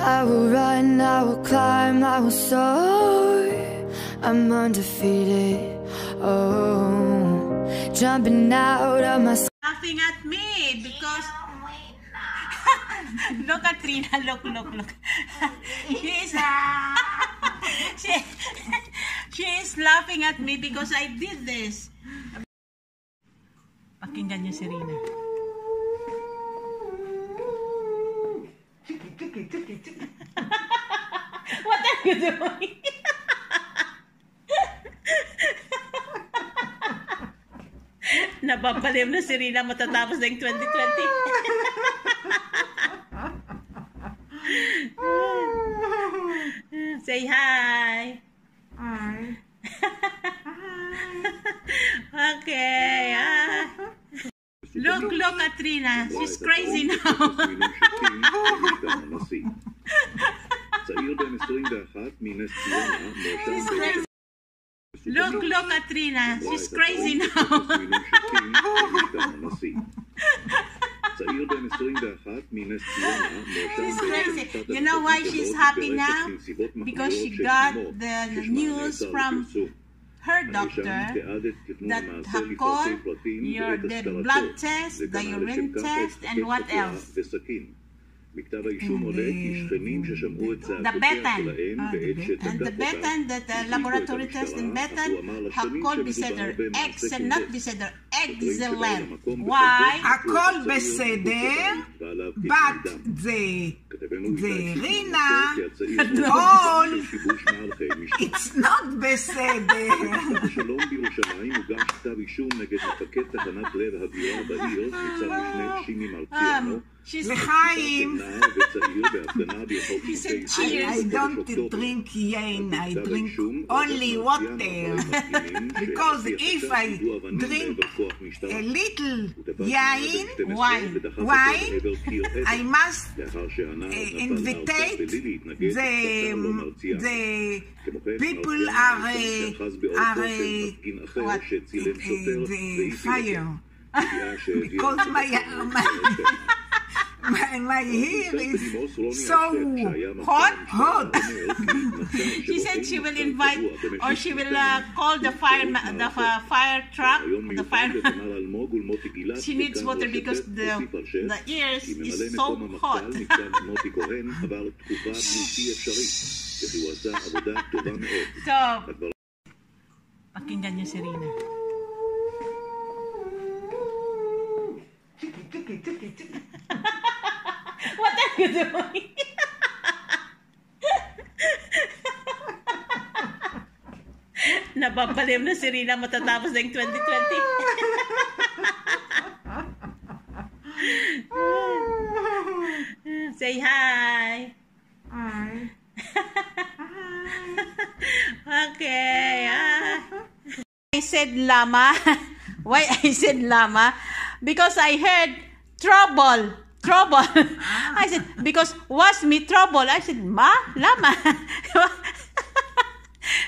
I will run, I will climb, I will soar. I'm undefeated. Oh, jumping out of my laughing at me because look at Trina, look, look, look. she is she, she is laughing at me because I did this. Pakinggan niyo si Rina. What are you doing? Napapalim na si Rina matatapos na yung 2020. Say hi. Hi. Okay. Don't look at Trina. She's crazy now. She's crazy. Look, look at Trina. She's crazy now. she's crazy. You know why she's happy now? Because she got the news from her הנאשם doctor תיעד את תכנון that המעשה הכל, לפרטי פרטים your ואת the הסתרתו, blood test, the וגמל urine לשם כך test, את and what חפץ else? וסכין. מכתב האישום עולה כי שכנים ששמעו את צעקותיה בטן. שלהם אה, בעת the שתקף And the אותה, beten that the הזעיקו את laboratory test in המשטרה, beten, אך הוא אמר לשכנים הכל שמדובר בסדר. במעשה Excellent, not קונדס. בסדר. שוטרים שבאו Excellent. למקום Why? בחלקו הכל מצאו את הצעיר בסדר, מחוץ לבית, ועליו כיס בת דם. זה, כתבנו זה איתי שמעון רינה, מוסר כי הצעיר לא. מורשע בשיבוש מעל חיי משפחה. it's not בסדר. בשלום בירושלים הוגש כתב אישום נגד מפקד תחנת לב הבירה בעיר, ניצב משנה שימי מרציאנו, Um, she's לחיים. נער וצעיר בהפגנה ברחוב He said שופטי ישראל I, I בחודש don't אוקטובר. drink yain, I בכתב drink האישום, only ועדת water. מרציאנו מפגינים Because שעל פי if החשד I יידו אבנים drink לעבר כוח משטרה. a little הוא תפס yain, נער בן 12 why? ודחף אותו why? לעבר קיר עץ. I must invitate the, the people are, are uh, uh, what, uh, the fire. because my, my I'm like, here is so hot, hot. she said she will invite or she will uh, call the fire the uh, fire truck, the fire. she needs water because the the ears is so hot. so, pakinggan niyo si Rina. Tiki, tiki, tiki, tiki. You doing? Napapalim na si Rina matatapos na yung 2020. Say hi. Hi. Okay. ah. I said llama. Why I said llama? Because I heard trouble. Trouble. I said, because was me trouble? I said, ma? Llama.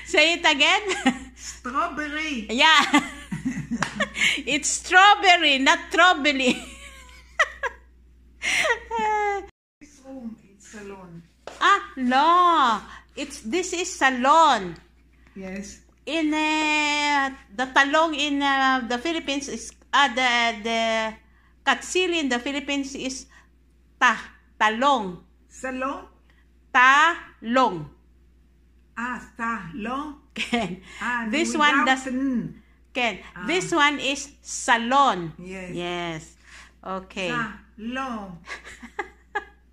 Say it again. Strawberry. yeah. it's strawberry, not strawberry. This room, it's salon. ah, no. It's this is salon. Yes. in uh, the talong in uh, the Philippines is uh, the the katsili in the Philippines is ta talong Salon? talong. Ah, salon. Ken. Ah, this one does n. Ken. This one is salon. Yes. Yes. Okay. Salon.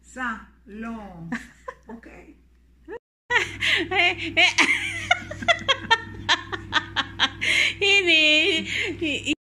Salon. Okay. Ini